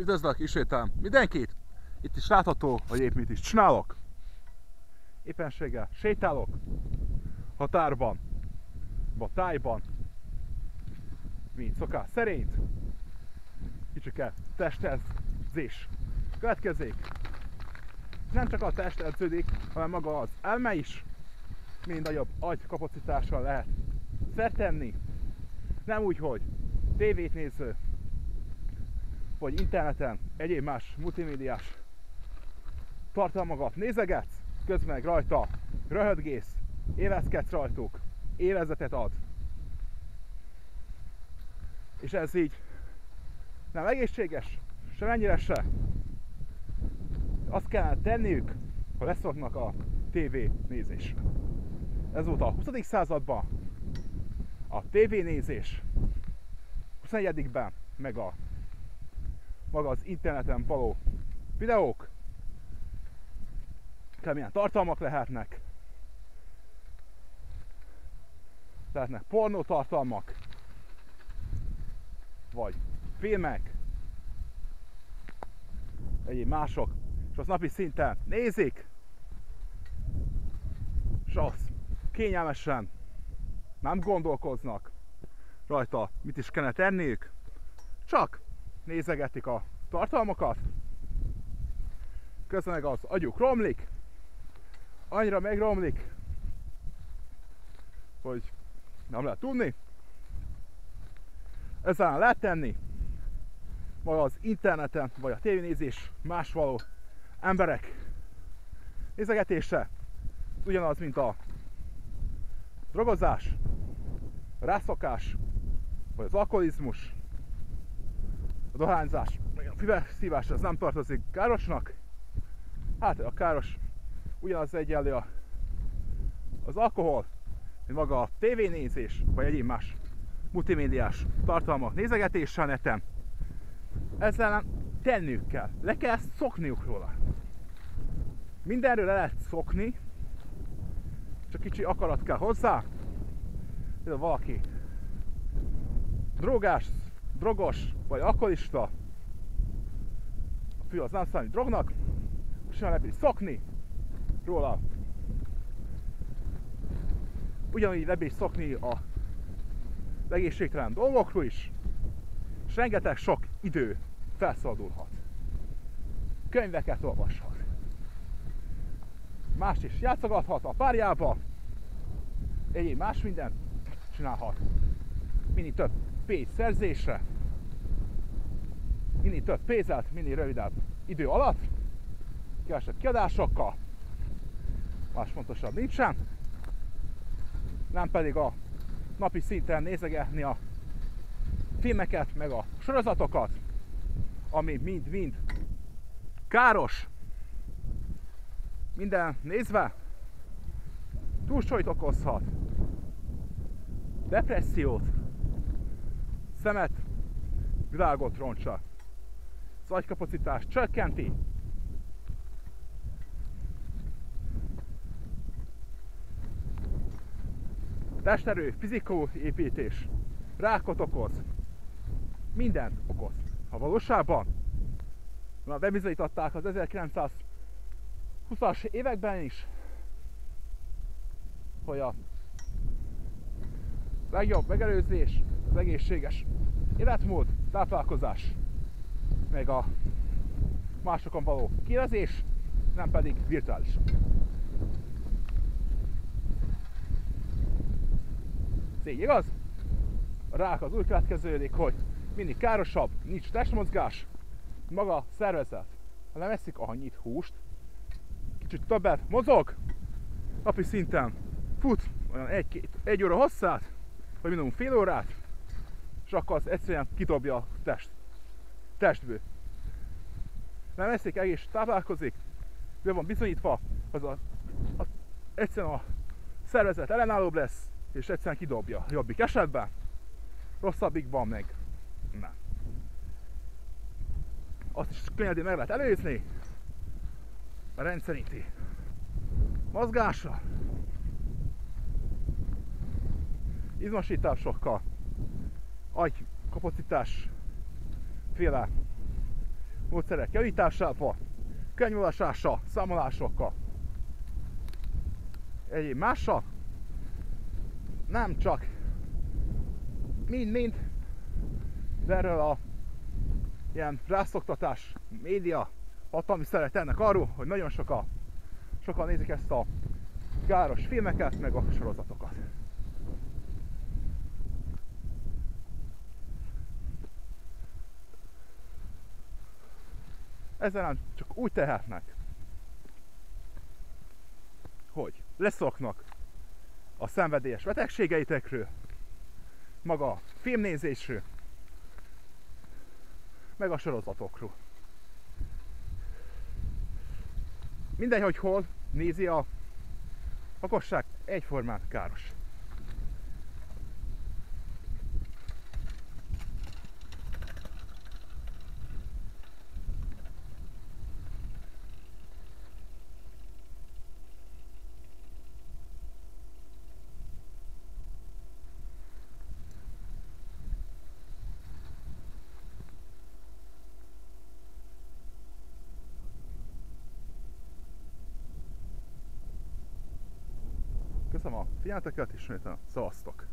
Üdvözlök ismételem mindenkit! Itt is látható, hogy épp mit is csinálok. Éppenséggel sétálok határban, vagy tájban, mint szokás szerint. Kicsike testedzés következik. Nem csak a test edződik, hanem maga az elme is. Mind nagyobb agykapacitással lehet szertenni. Nem úgy, hogy tévét néző, vagy interneten egyéb más multimédiás tartalmakat nézegetsz, közben meg rajta röhögész, élvezkedsz rajtuk, élvezetet ad. És ez így nem egészséges, semennyire se. Azt kellene tenniük, ha leszoknak a TV nézésre. Ez volt a 20. században a TV nézés, 21-ben meg a maga az interneten való videók, milyen tartalmak lehetnek, lehetnek pornó tartalmak, vagy filmek, egyéb mások, és az napi szinten nézik, és az kényelmesen nem gondolkoznak. Rajta, mit is kellene tenniük, csak nézegetik a tartalmakat, közben az agyuk romlik, annyira megromlik, hogy nem lehet tudni. Ezzel lehet tenni, maga az interneten, vagy a tévénézés más való emberek nézegetése. Ugyanaz, mint a drogozás, rászokás, vagy az alkoholizmus, a dohányzás, a füveszívás az nem tartozik károsnak. Hát a káros ugyanaz egyenlő az alkohol, mint maga a tévénézés, vagy egyéb más multimédiás tartalmak nézegetése a neten. Ezzel tenniük kell, le kell szokniuk róla. Mindenről le lehet szokni, csak kicsi akarat kell hozzá. Például valaki drogás, drogos vagy alkoholista, a fű az nem számít drognak, sem lebír szokni róla. Ugyanígy lebír szokni a egészségtelen dolgokról is, és rengeteg sok idő felszabadulhat. Könyveket olvashat. Más is játszogathat a párjába, egyéb más mindent csinálhat. Minél több pénz szerzésre, minél több pénzet, minél rövidebb idő alatt, kevesebb kiadásokkal, más fontosabb nincsen, nem pedig a napi szinten nézegetni a filmeket, meg a sorozatokat, ami mind-mind káros, minden nézve túlsúlyt okozhat, depressziót, szemet, világot roncsa, az agykapacitást csökkenti, testerő, fizikó építés, rákot okoz, mindent okoz. Ha valóságban. Na, bebizonyították az 1920-as években is, hogy a legjobb megelőzés az egészséges életmód, táplálkozás, meg a másokon való kérezés, nem pedig virtuális. Ez így igaz? Rák az úgy következődik, hogy mindig károsabb, nincs testmozgás, maga szervezet. Nem eszik annyit húst, kicsit többet mozog, napi szinten fut olyan egy, egy óra hosszát, vagy minimum fél órát, és akkor az egyszerűen kitobja a test, testből. Nem eszik, egész táplálkozik, be van bizonyítva, az a, a, egyszerűen a szervezet ellenállóbb lesz, és egyszerűen kidobja. Jobbik esetben, rosszabbikban meg nem. Azt is könnyedén meg lehet előzni, a rendszerinti mozgással, izmosításokkal, agy kapacitás féle módszerek javításával, könyvolvasással, számolásokkal, egyéb mással, nem csak. Mind-mind, de erről a ilyen rászoktatás, média hatalmi szeret ennek arról, hogy nagyon sokan, sokan nézik ezt a káros filmeket, meg a sorozatokat. Ezzel csak úgy tehetnek, hogy leszoknak a szenvedélyes betegségeitekről, maga a filmnézésről, meg a sorozatokról. Mindegy, hogy hol nézi a lakosság, egyformán káros. Köszönöm a figyelmeteket, és szavaztok!